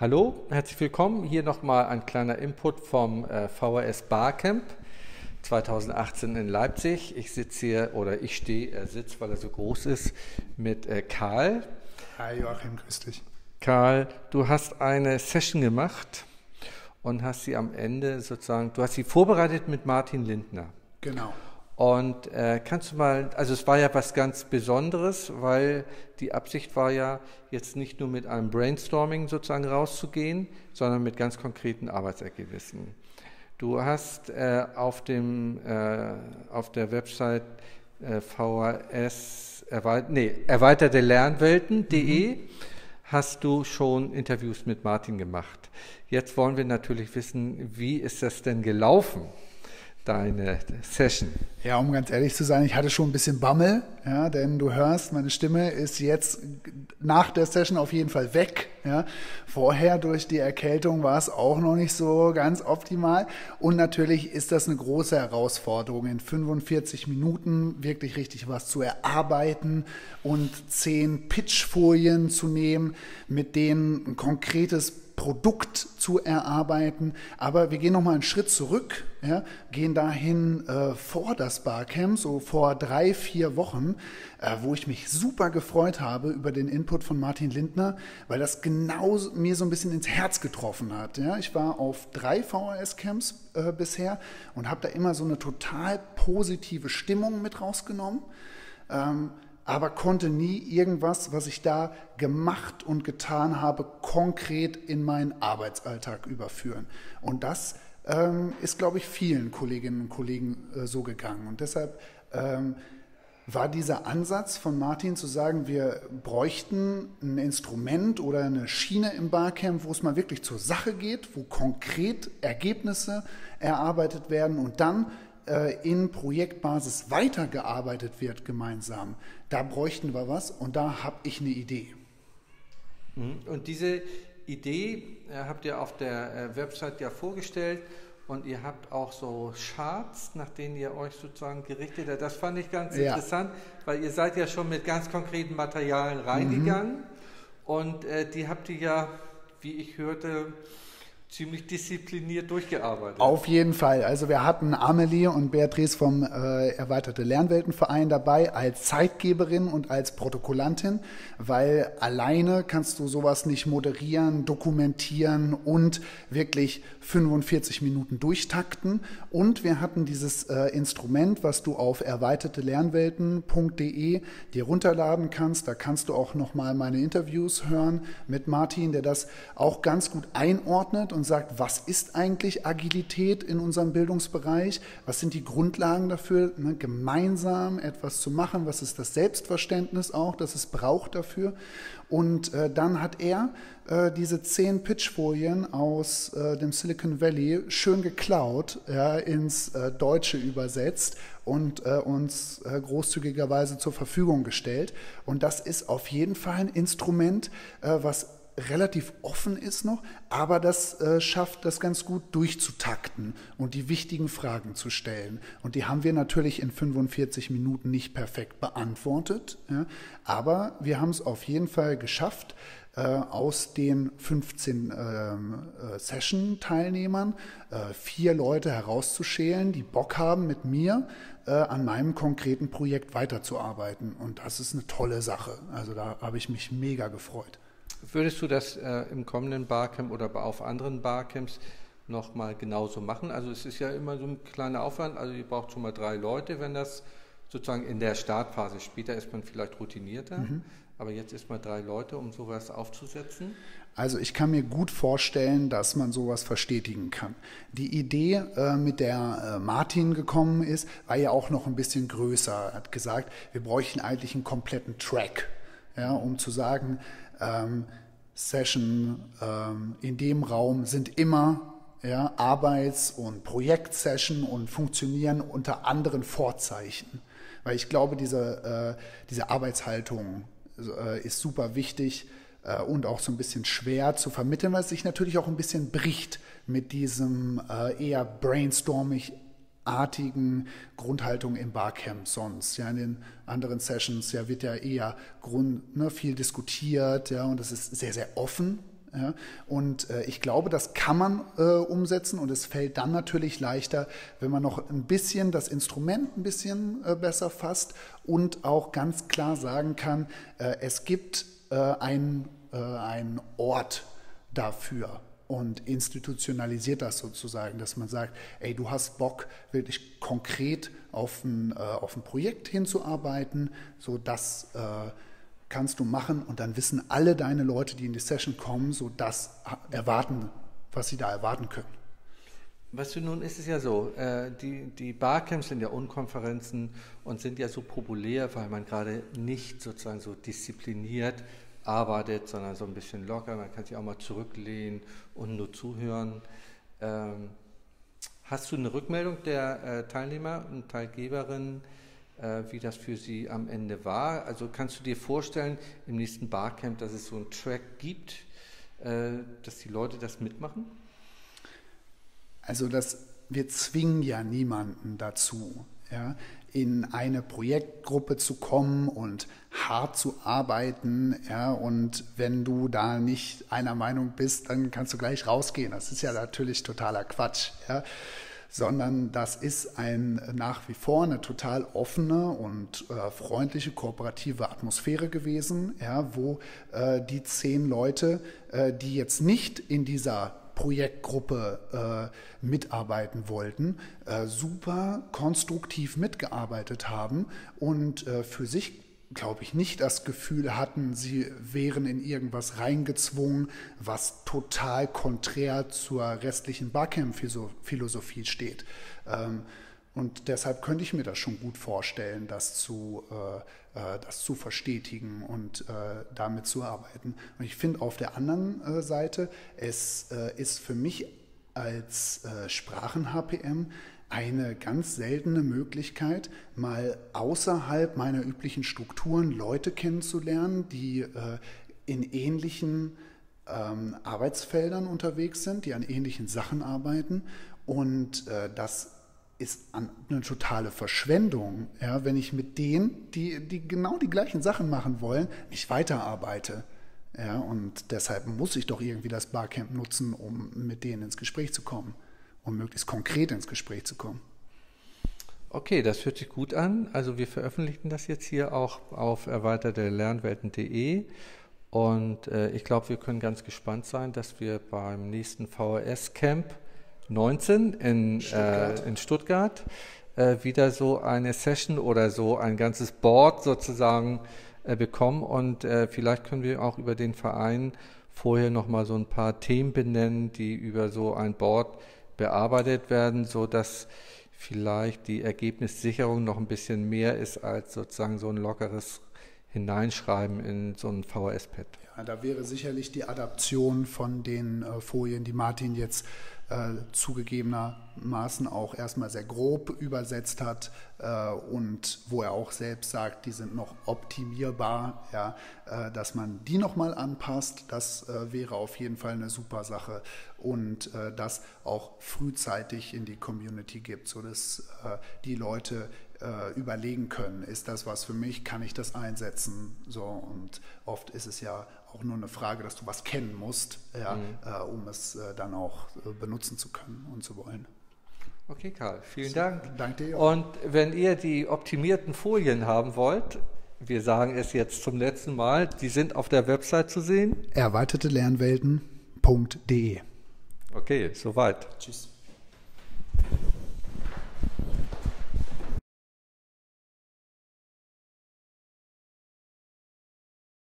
Hallo, herzlich willkommen. Hier nochmal ein kleiner Input vom äh, VHS Barcamp 2018 in Leipzig. Ich sitze hier, oder ich stehe, er sitzt, weil er so groß ist, mit äh, Karl. Hi Joachim, grüß dich. Karl, du hast eine Session gemacht und hast sie am Ende sozusagen, du hast sie vorbereitet mit Martin Lindner. Genau. Und äh, kannst du mal, also es war ja was ganz Besonderes, weil die Absicht war ja jetzt nicht nur mit einem Brainstorming sozusagen rauszugehen, sondern mit ganz konkreten Arbeitsergebnissen. Du hast äh, auf, dem, äh, auf der Website äh, VHS, erweit nee, erweiterte Lernwelten.de mhm. hast du schon Interviews mit Martin gemacht. Jetzt wollen wir natürlich wissen, wie ist das denn gelaufen? Deine Session? Ja, um ganz ehrlich zu sein, ich hatte schon ein bisschen Bammel, ja, denn du hörst, meine Stimme ist jetzt nach der Session auf jeden Fall weg. Ja. Vorher durch die Erkältung war es auch noch nicht so ganz optimal. Und natürlich ist das eine große Herausforderung, in 45 Minuten wirklich richtig was zu erarbeiten und zehn Pitchfolien zu nehmen, mit denen ein konkretes Produkt zu erarbeiten. Aber wir gehen nochmal einen Schritt zurück, ja, gehen dahin äh, vor das Barcamp, so vor drei, vier Wochen, äh, wo ich mich super gefreut habe über den Input von Martin Lindner, weil das genau mir so ein bisschen ins Herz getroffen hat. Ja. Ich war auf drei VHS-Camps äh, bisher und habe da immer so eine total positive Stimmung mit rausgenommen. Ähm, aber konnte nie irgendwas, was ich da gemacht und getan habe, konkret in meinen Arbeitsalltag überführen. Und das ähm, ist, glaube ich, vielen Kolleginnen und Kollegen äh, so gegangen. Und deshalb ähm, war dieser Ansatz von Martin zu sagen, wir bräuchten ein Instrument oder eine Schiene im Barcamp, wo es mal wirklich zur Sache geht, wo konkret Ergebnisse erarbeitet werden und dann in Projektbasis weitergearbeitet wird gemeinsam, da bräuchten wir was und da habe ich eine Idee. Mhm. Und diese Idee äh, habt ihr auf der äh, Website ja vorgestellt und ihr habt auch so Charts, nach denen ihr euch sozusagen gerichtet habt. Das fand ich ganz ja. interessant, weil ihr seid ja schon mit ganz konkreten Materialien reingegangen mhm. und äh, die habt ihr ja, wie ich hörte, ziemlich diszipliniert durchgearbeitet. Auf jeden Fall. Also wir hatten Amelie und Beatrice vom äh, Erweiterte Lernweltenverein dabei als Zeitgeberin und als Protokollantin, weil alleine kannst du sowas nicht moderieren, dokumentieren und wirklich 45 Minuten durchtakten. Und wir hatten dieses äh, Instrument, was du auf erweitertelernwelten.de dir runterladen kannst. Da kannst du auch nochmal meine Interviews hören mit Martin, der das auch ganz gut einordnet und sagt, was ist eigentlich Agilität in unserem Bildungsbereich? Was sind die Grundlagen dafür, ne, gemeinsam etwas zu machen? Was ist das Selbstverständnis auch, das es braucht dafür? Und äh, dann hat er äh, diese zehn Pitchfolien aus äh, dem Silicon Valley schön geklaut, ja, ins äh, Deutsche übersetzt und äh, uns äh, großzügigerweise zur Verfügung gestellt. Und das ist auf jeden Fall ein Instrument, was relativ offen ist noch, aber das äh, schafft das ganz gut durchzutakten und die wichtigen Fragen zu stellen. Und die haben wir natürlich in 45 Minuten nicht perfekt beantwortet, ja, aber wir haben es auf jeden Fall geschafft, äh, aus den 15 ähm, äh, Session-Teilnehmern äh, vier Leute herauszuschälen, die Bock haben, mit mir äh, an meinem konkreten Projekt weiterzuarbeiten. Und das ist eine tolle Sache. Also da habe ich mich mega gefreut. Würdest du das äh, im kommenden Barcamp oder auf anderen Barcamps nochmal genauso machen? Also es ist ja immer so ein kleiner Aufwand, also ihr braucht schon mal drei Leute, wenn das sozusagen in der Startphase, später ist man vielleicht routinierter, mhm. aber jetzt ist man drei Leute, um sowas aufzusetzen. Also ich kann mir gut vorstellen, dass man sowas verstetigen kann. Die Idee, äh, mit der äh, Martin gekommen ist, war ja auch noch ein bisschen größer. Er hat gesagt, wir bräuchten eigentlich einen kompletten Track, ja, um zu sagen, ähm, Session ähm, in dem Raum sind immer ja, Arbeits- und Projektsession und funktionieren unter anderen Vorzeichen. Weil ich glaube, diese, äh, diese Arbeitshaltung äh, ist super wichtig äh, und auch so ein bisschen schwer zu vermitteln, weil es sich natürlich auch ein bisschen bricht mit diesem äh, eher brainstormig artigen Grundhaltung im Barcamp sonst. Ja, in den anderen Sessions ja, wird ja eher Grund, ne, viel diskutiert ja, und das ist sehr, sehr offen. Ja, und äh, ich glaube, das kann man äh, umsetzen und es fällt dann natürlich leichter, wenn man noch ein bisschen das Instrument ein bisschen äh, besser fasst und auch ganz klar sagen kann, äh, es gibt äh, einen ein Ort dafür und institutionalisiert das sozusagen, dass man sagt, ey, du hast Bock, wirklich konkret auf ein, äh, auf ein Projekt hinzuarbeiten, so das äh, kannst du machen und dann wissen alle deine Leute, die in die Session kommen, so das erwarten, was sie da erwarten können. Weißt du, nun ist es ja so, äh, die, die Barcamps sind ja Unkonferenzen und sind ja so populär, weil man gerade nicht sozusagen so diszipliniert arbeitet, sondern so ein bisschen locker. Man kann sich auch mal zurücklehnen und nur zuhören. Ähm, hast du eine Rückmeldung der äh, Teilnehmer und Teilgeberinnen, äh, wie das für sie am Ende war? Also kannst du dir vorstellen, im nächsten Barcamp, dass es so einen Track gibt, äh, dass die Leute das mitmachen? Also das, wir zwingen ja niemanden dazu. Ja? in eine Projektgruppe zu kommen und hart zu arbeiten. Ja, und wenn du da nicht einer Meinung bist, dann kannst du gleich rausgehen. Das ist ja natürlich totaler Quatsch. Ja sondern das ist ein nach wie vor eine total offene und äh, freundliche, kooperative Atmosphäre gewesen, ja, wo äh, die zehn Leute, äh, die jetzt nicht in dieser Projektgruppe äh, mitarbeiten wollten, äh, super konstruktiv mitgearbeitet haben und äh, für sich glaube ich, nicht das Gefühl hatten, sie wären in irgendwas reingezwungen, was total konträr zur restlichen Barcamp-Philosophie steht. Ähm, und deshalb könnte ich mir das schon gut vorstellen, das zu, äh, äh, das zu verstetigen und äh, damit zu arbeiten. Und ich finde auf der anderen äh, Seite, es äh, ist für mich als äh, Sprachen-HPM eine ganz seltene Möglichkeit, mal außerhalb meiner üblichen Strukturen Leute kennenzulernen, die in ähnlichen ähm, Arbeitsfeldern unterwegs sind, die an ähnlichen Sachen arbeiten und das ist eine totale Verschwendung, ja, wenn ich mit denen, die, die genau die gleichen Sachen machen wollen, nicht weiterarbeite. Ja, und deshalb muss ich doch irgendwie das Barcamp nutzen, um mit denen ins Gespräch zu kommen, um möglichst konkret ins Gespräch zu kommen. Okay, das hört sich gut an. Also wir veröffentlichen das jetzt hier auch auf erweitertelernwelten.de und äh, ich glaube, wir können ganz gespannt sein, dass wir beim nächsten VHS-Camp 19 in Stuttgart, äh, in Stuttgart äh, wieder so eine Session oder so ein ganzes Board sozusagen äh, bekommen. Und äh, vielleicht können wir auch über den Verein vorher nochmal so ein paar Themen benennen, die über so ein Board bearbeitet werden, so dass vielleicht die Ergebnissicherung noch ein bisschen mehr ist als sozusagen so ein lockeres Hineinschreiben in so ein VHS-Pad. Ja, da wäre sicherlich die Adaption von den äh, Folien, die Martin jetzt äh, zugegebenermaßen auch erstmal sehr grob übersetzt hat äh, und wo er auch selbst sagt, die sind noch optimierbar, ja, äh, dass man die nochmal anpasst, das äh, wäre auf jeden Fall eine super Sache und äh, das auch frühzeitig in die Community gibt, sodass äh, die Leute überlegen können, ist das was für mich, kann ich das einsetzen, so und oft ist es ja auch nur eine Frage, dass du was kennen musst, ja, mhm. äh, um es äh, dann auch äh, benutzen zu können und zu wollen. Okay, Karl, vielen so, Dank. Danke dir. Und wenn ihr die optimierten Folien haben wollt, wir sagen es jetzt zum letzten Mal, die sind auf der Website zu sehen. Erweiterte Lernwelten.de. Okay, soweit. Tschüss.